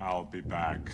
I'll be back.